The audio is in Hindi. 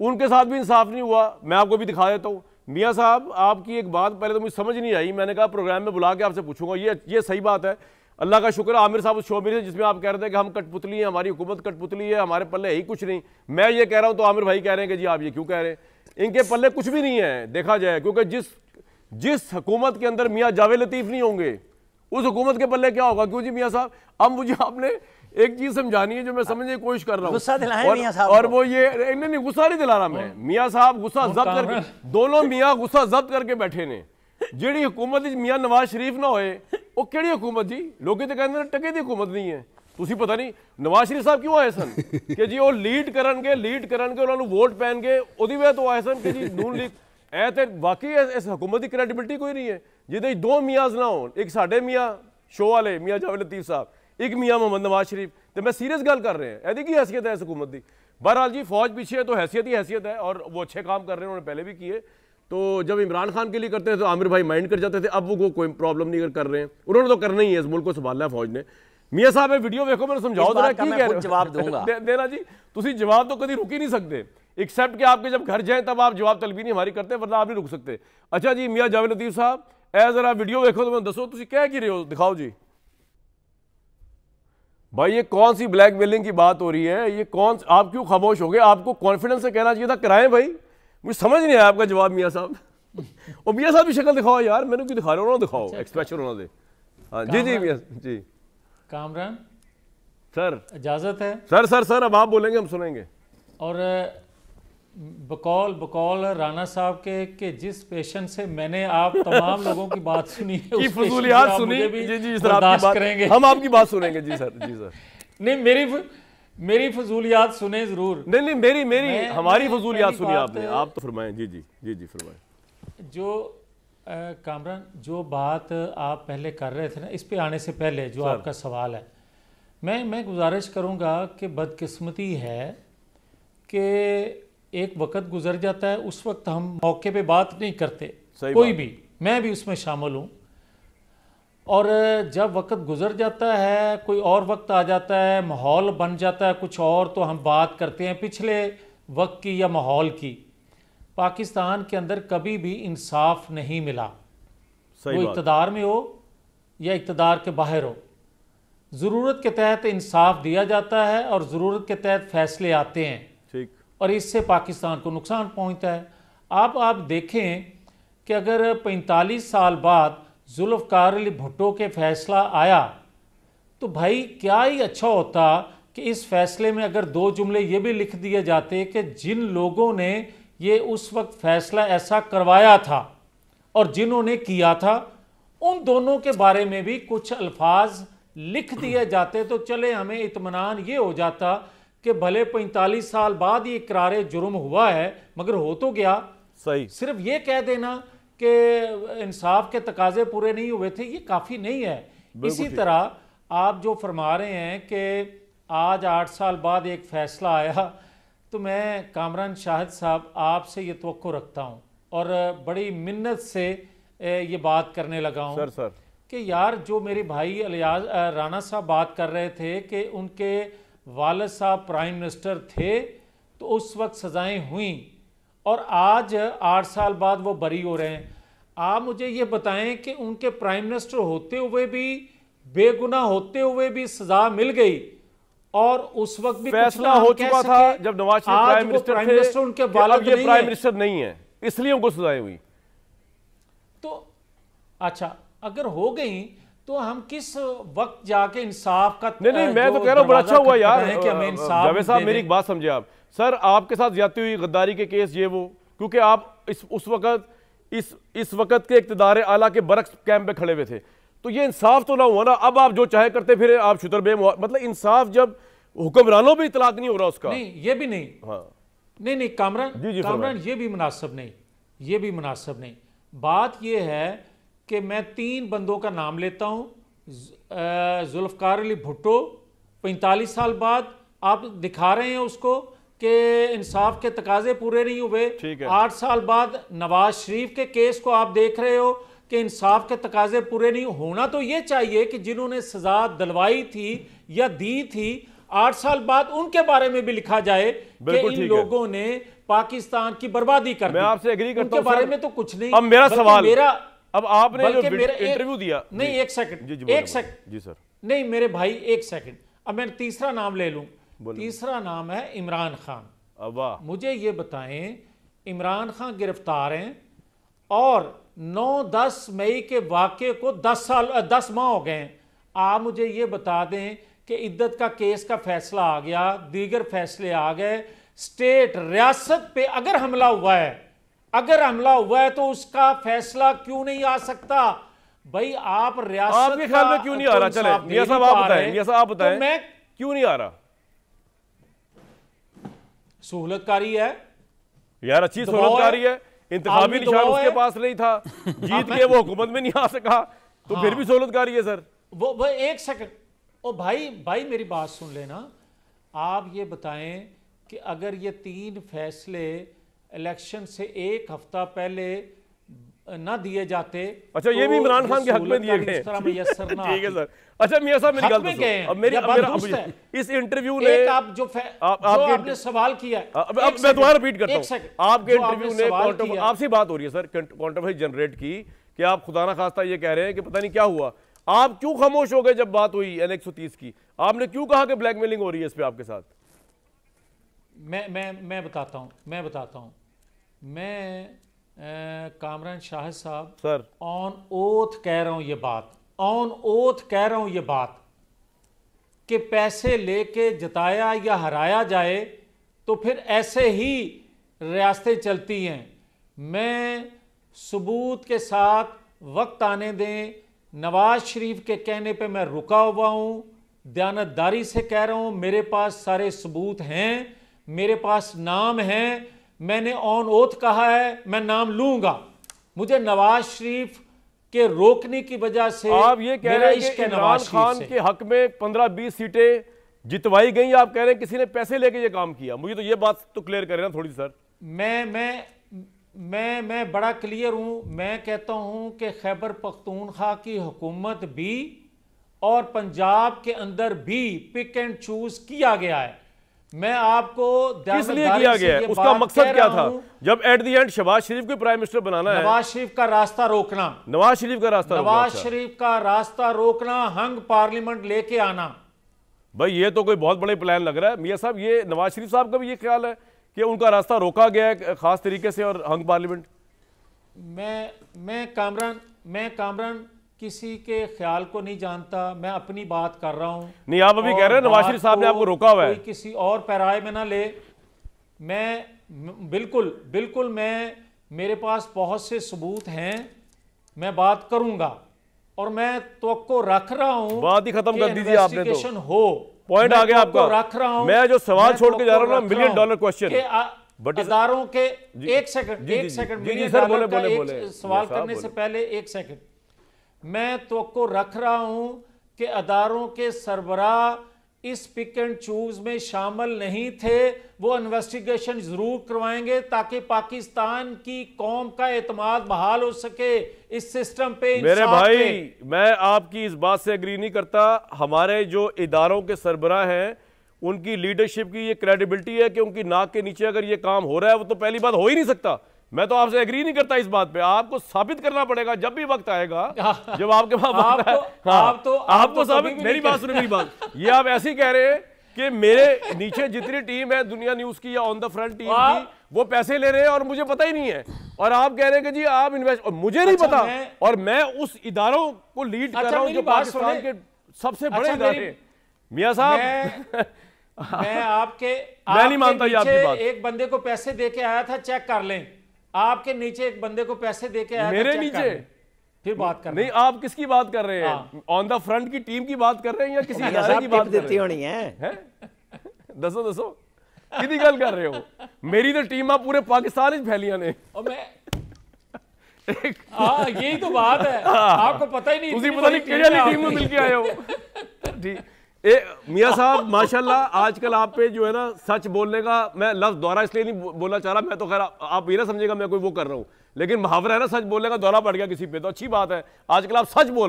उनके साथ भी इंसाफ नहीं हुआ। मैं आपको भी दिखा देता हूँ। मियाँ साहब, आपकी एक बात पहले तो मुझे समझ नहीं आई। मैंने कहा प्रोग्राम में बुला के आपसे पूछूँगा। ये ये सही बात है। अल्लाह का शुक्र, आमिर साहब उस शो में जिसमें आप कह रहे थे कि हम कठपुतली हैं, हमारी हुकूमत कठपुतली है, हमारे पल्ले ही कुछ नहीं। मैं ये कह रहा हूँ तो आमिर भाई कह रहे हैं कि जी आप ये क्यों कह रहे हैं? इनके पल्ले कुछ भी नहीं है, देखा जाए। क्योंकि जिस जिस हुकूमत के अंदर मियाँ जावेद लतीफ़ नहीं होंगे, उस हुकूमत के पल्ले क्या होगा? क्यों जी मियाँ साहब? अब मुझे आपने एक चीज समझानी है जो मैं समझने की कोशिश कर रहा हूँ गुस्सा दिलाएं और, मियां साहब और को। वो ये नहीं नहीं गुस्सा नहीं दिला रहा मैं मियाँ साहब गुस्सा जब्त करके दोनों मियाँ गुस्सा जब्त करके बैठे ने ਜਿਹੜੀ ਹਕੂਮਤ ਵਿੱਚ ਮੀਆਂ ਨਵਾਜ਼ ਸ਼ਰੀਫ ਨਾ ਹੋਏ ਉਹ ਕਿਹੜੀ ਹਕੂਮਤ ਜੀ ਲੋਕੀ ਤਾਂ ਕਹਿੰਦੇ ਨੇ ਟਕੇ ਦੀ ਹਕੂਮਤ ਨਹੀਂ ਹੈ ਤੁਸੀਂ ਪਤਾ ਨਹੀਂ ਨਵਾਜ਼ ਸ਼ਰੀਫ ਸਾਹਿਬ ਕਿਉਂ ਆਏ ਸਨ ਕਿ ਜੀ ਉਹ ਲੀਡ ਕਰਨਗੇ ਲੀਡ ਕਰਨਗੇ ਉਹਨਾਂ ਨੂੰ ਵੋਟ ਪੈਣਗੇ ਉਹਦੀ ਵਜ੍ਹਾ ਤੋਂ ਆਏ ਸਨ ਕਿ ਜੀ ਨੂਨ ਲੀਗ ਇਹ ਤੇ ਵਾਕਈ ਇਸ ਇਸ ਹਕੂਮਤ ਦੀ ਕ੍ਰੈਡੀਬਿਲਿਟੀ ਕੋਈ ਨਹੀਂ ਹੈ ਜਿਹਦੇ ਵਿੱਚ ਦੋ ਮੀਆਂਜ਼ ਨਾ ਹੋਣ ਇੱਕ ਸਾਡੇ ਮੀਆਂ ਸ਼ੋ ਵਾਲੇ ਮੀਆਂ ਜਾਵੇਦ ਲਤੀਫ ਸਾਹਿਬ एक मियाँ मुहम्मद नवाज़ शरीफ। तो मैं सीरीयस गल कर रहा है। यदि की हैसियत है इस हुकूमत की बहरहाल जी फौज पीछे है तो हैसियत ही हैसियत है और वो अच्छे काम कर रहे हैं उन्होंने पहले भी किए। तो जब इमरान खान के लिए करते थे तो आमिर भाई माइंड कर जाते थे अब वो कोई प्रॉब्लम नहीं कर रहे हैं। उन्होंने तो करना ही है इस मुल्क को संभालना है फौज ने। मियाँ साहब वीडियो देखो मैंने समझाओ देना की कह जवाब दूँगा। दे, देना जी तुम जवाब तो कभी रुक ही नहीं सकते। एक्सेप्ट कि आपके जब घर जाए तब आप जवाब तलबी नहीं हमारी करते वरना आप नहीं रुक सकते। अच्छा जी मियाँ जावेद लतीफ़ साहब ए जरा वीडियो देखो तो मैं दसो तुम कह की रहे हो? दिखाओ जी। भाई ये कौन सी ब्लैकमेलिंग की बात हो रही है? ये कौन आप क्यों खामोश हो गए? आपको कॉन्फिडेंस से कहना चाहिए था कराएँ भाई। मुझे समझ नहीं आया आपका जवाब मियाँ साहब। और मियाँ साहब की शक्ल दिखाओ यार मैंने क्यों दिखा रहे हो दिखाओ एक्सप्रेशन उन्होंने हाँ जी जी मियाँ जी। कामरान सर। इजाज़त है? सर सर सर अब आप बोलेंगे हम सुनेंगे। और बकौल बकौल राना साहब के कि जिस पेशेंस से मैंने आप तमाम लोगों की बात सुनी है की फजूलियात आप सुनी? भी जी जी सर आपकी बात करेंगे। हम आपकी बात सुनेंगे। जी सर जी सर। नहीं मेरी मेरी फजूलियात सुने ज़रूर। नहीं नहीं मेरी मेरी मैं- हमारी फजूलियात सुनी आपने। आप तो फरमाएँ। जी जी जी जी फरमाएँ। जो कामरान जो बात आप पहले कर रहे थे ना इस पे आने से पहले जो आपका सवाल है मैं मैं गुजारिश करूँगा कि बदकिस्मती है कि एक वक्त गुजर जाता है उस वक्त हम मौके पे बात नहीं करते। कोई भी मैं भी उसमें शामिल हूँ। और जब वक्त गुजर जाता है कोई और वक्त आ जाता है माहौल बन जाता है कुछ और तो हम बात करते हैं पिछले वक्त की या माहौल की। पाकिस्तान के अंदर कभी भी इंसाफ नहीं मिला। सही वो इकतदार में हो या इकतदार के बाहर हो। ज़रूरत के तहत इंसाफ दिया जाता है और ज़रूरत के तहत फैसले आते हैं। और इससे पाकिस्तान को नुकसान पहुँचता है। आप आप देखें कि अगर 45 साल बाद जुल्फ़कार अली भुट्टो के फैसला आया तो भाई क्या ही अच्छा होता कि इस फैसले में अगर दो जुमले ये भी लिख दिए जाते कि जिन लोगों ने ये उस वक्त फैसला ऐसा करवाया था और जिन्होंने किया था, उन दोनों के बारे में भी कुछ अल्फाज लिख दिए जाते। तो चले, हमें इतमान ये हो जाता कि भले 45 साल बाद ये इकरार जुर्म हुआ है मगर हो तो गया। सही। सिर्फ़ ये कह देना कि इंसाफ के तकाजे पूरे नहीं हुए थे ये काफ़ी नहीं है। इसी तरह आप जो फरमा रहे हैं कि आज आठ साल बाद एक फ़ैसला आया तो मैं कामरान शाहिद साहब आपसे ये तो रखता हूँ और बड़ी मिन्नत से ये बात करने लगा हूँ सर सर। कि यार जो मेरे भाई अलियाज राणा साहब बात कर रहे थे कि उनके वालद साहब प्राइम मिनिस्टर थे तो उस वक्त सज़ाएँ हुई। और आज आठ साल बाद वो बरी हो रहे हैं। आप मुझे ये बताएँ कि उनके प्राइम मिनिस्टर होते हुए भी बेगुनाह होते हुए भी सज़ा मिल गई। और उस वक्त भी फैसला हो चुका था जब Nawaz Sharif prime minister prime minister उनके कि वालद अब ये प्राइम मिनिस्टर नहीं है इसलिए उनको सजाएँ हुई। तो अच्छा अगर हो गई तो हम किस वक्त जाके इंसाफ का नहीं नहीं मैं तो कह रहा हूँ बड़ा अच्छा हुआ यार। जावेद साहब मेरी एक बात समझे आप। सर आपके साथ ज़्यादा हुई गद्दारी के केस ये वो क्योंकि आप इस उस वक्त इस इस वक्त के इकतदार आला के बरक्स कैंप पे खड़े हुए थे। तो ये इंसाफ तो ना हुआ ना अब आप जो चाहे करते फिर आप शुतर बेम मतलब इंसाफ जब हुक्मरानों भी इतलाक नहीं हो रहा उसका। नहीं ये भी नहीं। हाँ। नहीं नहीं कामरान जी, जी, कामरान ये भी मुनासिब नहीं ये भी मुनासिब नहीं। बात ये है कि मैं तीन बंदों का नाम लेता हूँ। जुल्फ़कार अली भुट्टो पैंतालीस साल बाद आप दिखा रहे हैं उसको कि इंसाफ के तकाजे पूरे नहीं हुए। आठ साल बाद नवाज़ शरीफ के केस को आप देख रहे हो कि इंसाफ के तकाजे पूरे नहीं होना तो ये चाहिए कि जिन्होंने सजा दिलवाई थी या दी थी आठ साल बाद उनके बारे में भी लिखा जाए कि इन लोगों ने पाकिस्तान की बर्बादी कर मैं आपसे एग्री करता उनके हूँ बारे में तो कुछ नहीं अब मेरा सवाल मेरा अब आपने जो इंटरव्यू दिया नहीं एक सेकंड एक सेकंड जी सर नहीं मेरे भाई एक सेकंड अब मैं तीसरा नाम ले लूँ। तीसरा नाम है इमरान खान। वाह। मुझे ये बताएँ इमरान खान गिरफ़्तार हैं और 9-10 मई के वाक़े को 10 साल 10 माह हो गए हैं। आप मुझे ये बता दें कि इद्दत का केस का फैसला आ गया दीगर फैसले आ गए। स्टेट रियासत पे अगर हमला हुआ है अगर हमला हुआ है तो उसका फैसला क्यों नहीं आ सकता? भाई आप रियासत आपके ख्याल में क्यों नहीं आ रहा? तो चले मियाँ साहब आप बताएँ मियाँ साहब आप तो मैं क्यों नहीं आ रहा? सहूलतकारी है। यार अच्छी सहूलतकारी है। इंतजामी निशान उसके पास नहीं था। जीत के वो हुकूमत में नहीं आ सका। तो फिर भी सहूलतकारी है सर। वो वो एक सेकंड ओ भाई भाई मेरी बात सुन लेना। आप ये बताएँ कि अगर ये तीन फैसले इलेक्शन से एक हफ़्ता पहले ना दिए जाते अच्छा ये तो भी इमरान खान के हक में दिए गए। ठीक है सर। अच्छा मियाँ साहब मेरी गए अब मेरी अब मेरा-। इस इंटरव्यू ने एक आप जो आप- आपके आपने सवाल किया अब अब मैं दोबारा रिपीट करता हूँ। आपके इंटरव्यू ने आपसे बात हो रही है सर कॉन्ट्रोवर्सी जनरेट की कि आप खुदा ना खास्ता ये कह रहे हैं कि पता नहीं क्या हुआ। आप क्यों खामोश हो गए जब बात हुई एन एक की? आपने क्यों कहा कि ब्लैकमेलिंग हो रही है इस पे आपके साथ? मैं मैं मैं बताता हूँ मैं बताता हूँ। मैं कामरान शाह साहब सर। ऑन ओथ कह रहा हूँ ये बात ऑन ओथ कह रहा हूँ ये बात कि पैसे लेके जिताया या हराया जाए तो फिर ऐसे ही रियासतें चलती हैं। मैं सबूत के साथ वक्त आने दें नवाज़ शरीफ के कहने पे मैं रुका हुआ हूँ दयानतदारी से कह रहा हूँ मेरे पास सारे सबूत हैं मेरे पास नाम हैं मैंने ऑन ओथ कहा है मैं नाम लूँगा। मुझे नवाज़ शरीफ के रोकने की वजह से आप ये कह रहे हैं कि इमरान नवाज़ खान के हक में 15-20 सीटें जितवाई गई आप कह रहे हैं किसी ने पैसे लेके ये काम किया। मुझे तो ये बात तो क्लियर करें ना थोड़ी सर मैं मैं मैं मैं बड़ा क्लियर हूँ। मैं कहता हूँ कि खैबर पख्तूनख्वा की हुकूमत भी और पंजाब के अंदर भी पिक एंड चूज़ किया गया है। मैं आपको किस लिए किया गया है? उसका मकसद क्या था? जब at the end Shahbaz Sharif को प्राइम मिनिस्टर बनाना है। नवाज़ शरीफ का रास्ता रोकना। नवाज़ शरीफ का रास्ता नवाज़ अच्छा। शरीफ का रास्ता रोकना हंग पार्लियामेंट लेके आना। भाई ये तो कोई बहुत बड़े प्लान लग रहा है। मियाँ साहब ये नवाज़ शरीफ साहब का भी ये ख्याल है कि उनका रास्ता रोका गया है खास तरीके से और हंग पार्लियामेंट? मैं मैं कामरान मैं कामरान किसी के ख्याल को नहीं जानता मैं अपनी बात कर रहा हूँ नहीं आप अभी कह रहे हैं नवाज़ शरीफ साहब ने आपको रोका हुआ है कोई किसी और पैराए में ना ले मैं बिल्कुल बिल्कुल मैं मेरे पास बहुत से सबूत हैं मैं बात करूँगा और मैं तो रख रहा हूँ बात ही खत्म कर दीजिए आपने तो। हो मैं आ गया आपका। रख रहा हूँ मैं जो सवाल छोड़ के जा रहा हूँ ना, million हूँ dollar question। कि अदारों एक सेकंड एक सेकंड का। सवाल करने से पहले एक सेकंड मैं तो रख रहा हूँ कि अदारों के सरबरा इस पिक एंड चूज़ में शामिल नहीं थे। वो इन्वेस्टिगेशन ज़रूर करवाएँगे ताकि पाकिस्तान की कौम का एतमाद बहाल हो सके इस सिस्टम पे मेरे भाई पे। मैं आपकी इस बात से एग्री नहीं करता। हमारे जो इदारों के सरबराह हैं उनकी लीडरशिप की ये क्रेडिबिलिटी है कि उनकी नाक के नीचे अगर ये काम हो रहा है वो तो पहली बात हो ही नहीं सकता। मैं तो आपसे एग्री नहीं करता इस बात पे। आपको साबित करना पड़ेगा जब भी वक्त आएगा। जब आपके पास आप वक्त है। तो- आप तो- आप आपको तो साबित भी मेरी बात सुनो मेरी बात। ये आप ऐसे ही कह रहे हैं कि मेरे नीचे जितनी टीम है दुनिया न्यूज़ की या ऑन द फ्रंट टीम की वो पैसे ले रहे हैं और मुझे पता ही नहीं है। और आप कह रहे हैं कि जी आप इन्वेस्ट और मुझे नहीं अच्छा, पता। और मैं उस इदारों को लीड कर अच्छा, रहा हूँ जो पाकिस्तान के सबसे बड़े अच्छा, इदारे मेरी- साहब। मैं मैं आपके मैं नहीं मानता ये आपकी बात। एक बंदे को पैसे दे के आया था चेक कर लें। आपके नीचे एक बंदे को पैसे दे के आया मेरे नीचे? फिर बात कर नहीं आप किसकी बात कर रहे हैं? ऑन द फ्रंट की टीम की बात कर रहे हैं या किसी की बात देती होनी है। दसो दसो। कितनी गल कर रहे हो? मेरी तो टीम पूरे पाकिस्तान फैलिया ने। हाँ, यही तो बात है। हाँ। आपको पता ही नहीं पता नहीं टीम में मिल के आए हो। ठीक। मियाँ साहब, माशाल्लाह, आजकल आप पे जो है ना, सच बोलने का मैं लफ्ज दोहरा इसलिए नहीं बोलना चाह रहा, मैं तो खैर, आप- ये ना समझेगा मैं कोई वो कर रहा हूँ। लेकिन मुहावरा है ना, सच बोलने का दौरा पड़ गया किसी पे तो अच्छी बात है। आजकल आप सच बोल रहे